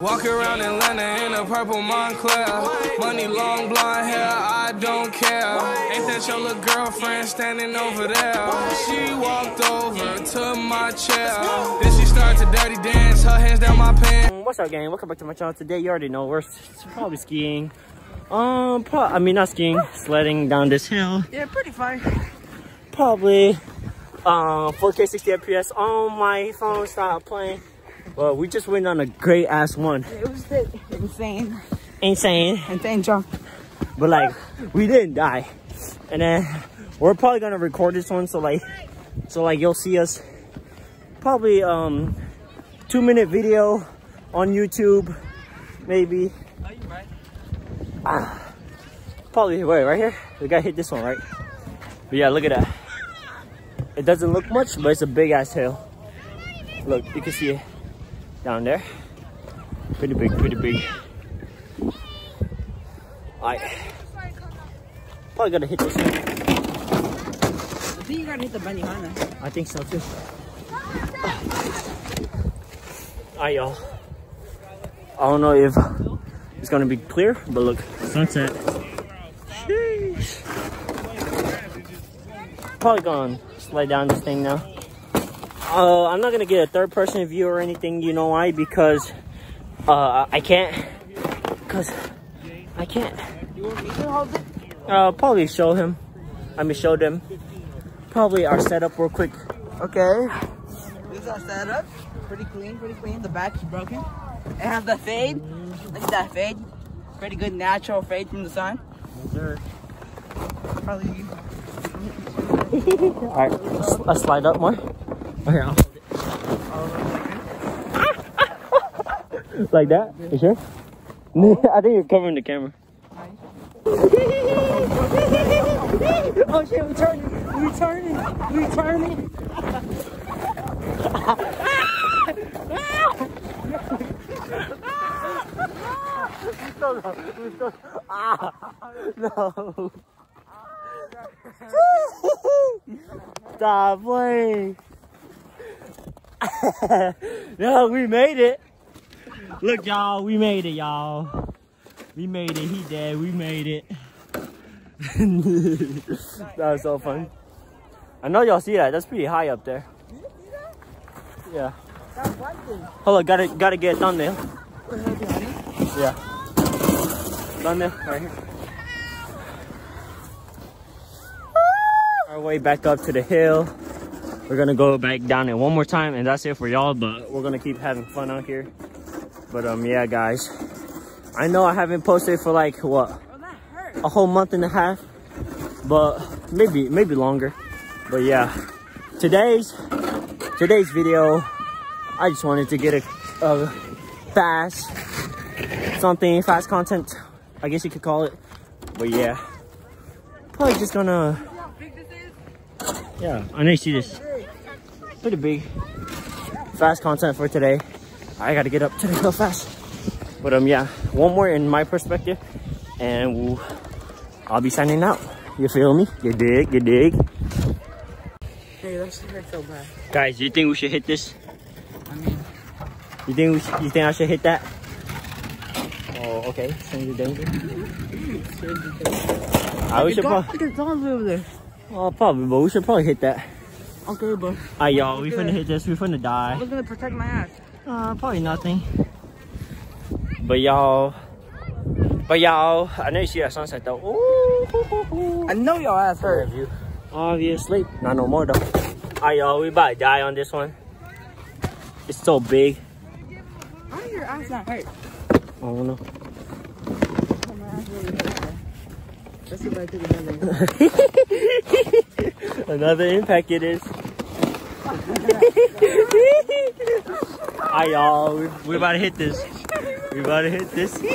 Walk around Atlanta in a purple Moncler. Money, long blonde hair, I don't care. Ain't that your little girlfriend standing over there? She walked over to my chair. Then she started to dirty dance, her hands down my pants. What's up, gang? Welcome back to my channel. Today, you already know we're probably skiing. Um, pro I mean not skiing, sledding down this hill. Yeah, pretty fine. Probably, um, 4K 60 FPS on my phone. Stop playing. But we just went on a great ass one. It was insane, Insane, insane jump. but like we didn't die. And then we're probably gonna record this one, so like, so like you'll see us probably um two minute video on YouTube, maybe. Are you right? Ah, probably wait right here. We gotta hit this one right. But yeah, look at that. It doesn't look much, but it's a big ass hill. Look, you can see it down there. Pretty big, pretty big. Alright. Probably gotta hit this one. I think you gotta hit the Benihana. I think so too. Alright, y'all. I don't know if it's gonna be clear, but look, sunset. Sheesh. Probably gonna slide down this thing now. Uh, I'm not gonna get a third person view or anything, you know why? Because uh, I can't. Because I can't. You want me to hold it? Uh, probably show him. I mean, show them. Probably our setup real quick. Okay. This is our setup. Pretty clean, pretty clean. The back's broken. It has the fade. Look at that fade. Pretty good natural fade from the sun. Probably. All right, let's slide up more. Okay, I'll hold it. like that? You sure? Oh. I think you're covering the camera. oh shit, we turning, we turning, we turning. no. Stop playing. no, we made it. Look, y'all, we made it, y'all. We made it. He dead. We made it. that was so fun. I know y'all see that. That's pretty high up there. Yeah. Hold on, gotta gotta get a thumbnail. Yeah. Thumbnail right here. Our way back up to the hill. We're gonna go back down it one more time and that's it for y'all, but we're gonna keep having fun out here. But um yeah guys. I know I haven't posted for like what Oh, a whole month and a half, but maybe maybe longer. But yeah, today's today's video, I just wanted to get a, a fast something fast content, I guess you could call it. But yeah, probably just gonna yeah. I know you see this pretty big fast content for today. I gotta get up to the hill fast. But um yeah, one more in my perspective, and we'll, I'll be signing out. You feel me? You dig? You dig? Hey, that's hurt so bad. Guys, you think we should hit this? I mean, You think we should, you think I should hit that? Oh, okay. Stranger danger. I we should probably. Look at dogs over there. Oh, probably, but we should probably hit that. Okay, but Alright, y'all, we finna hit this. We finna I die. was gonna protect my ass. Uh, probably nothing. But y'all, but y'all, I know you see that sunset though. Ooh, I know your ass hurt. You. Obviously, not no more though. Alright, y'all, we about to die on this one. It's so big. Did your ass not hurt? I don't know. My ass really hurt. Let's see if I take another. Another impact it is. Alright, y'all, we, we about to hit this. We about to hit this.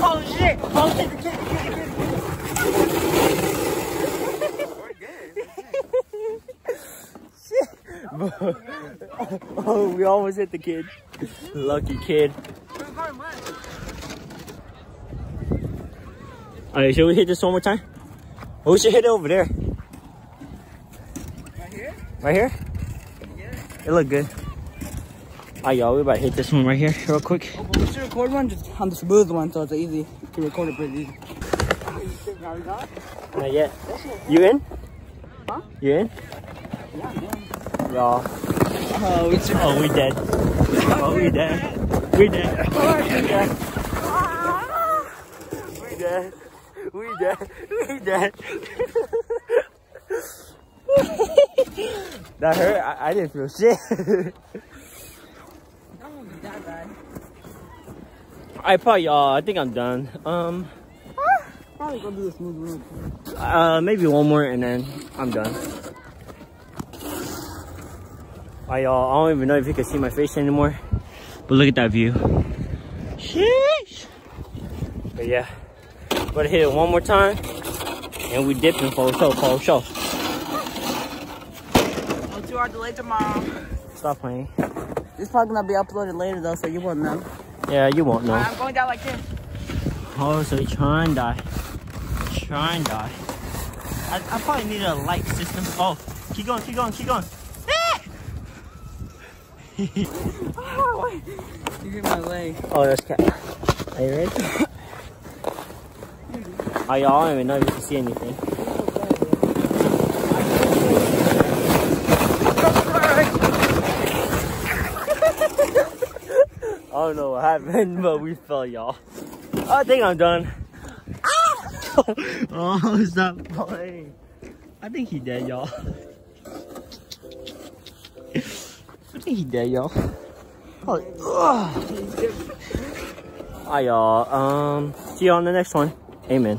Oh shit! Oh shit! The kid, the kid, oh, we almost hit the kid. Lucky kid. Alright, should we hit this one more time? Oh, we should hit it over there. Right here? Right here? Yeah. It look good. Alright, y'all, we about to hit this one right here real quick. Oh, we should record one just on the smooth one, so it's easy to record it pretty easy. Not yet. You in? Huh? You in? Yeah, yeah. Y'all. Oh, we. Oh, we dead. Oh, we dead. We dead. We dead. We dead. We dead. that hurt. I, I didn't feel shit. that bad. I probably y'all. I think I'm done. Um, Probably gonna do the smooth one. uh, maybe one more and then I'm done. Alright, y'all. I don't even know if you can see my face anymore, but look at that view. Sheesh. But yeah, gonna hit it one more time, and we dipping for show, for show. No two hour delay tomorrow. Stop playing. This probably gonna be uploaded later though, so you won't know. Yeah, you won't know. I'm going down like this. Oh, so you try and die. Try and die. I, I probably need a light system. Oh, keep going, keep going, keep going. Oh, you hit my leg. oh, that's cat. Are you ready? I don't even know if you can see anything. I don't know what happened, but we fell, y'all. I think I'm done. oh, stop playing. I think he dead, y'all. I think he dead, y'all. Oh, Alright, y'all. Um, see y'all on the next one. Amen.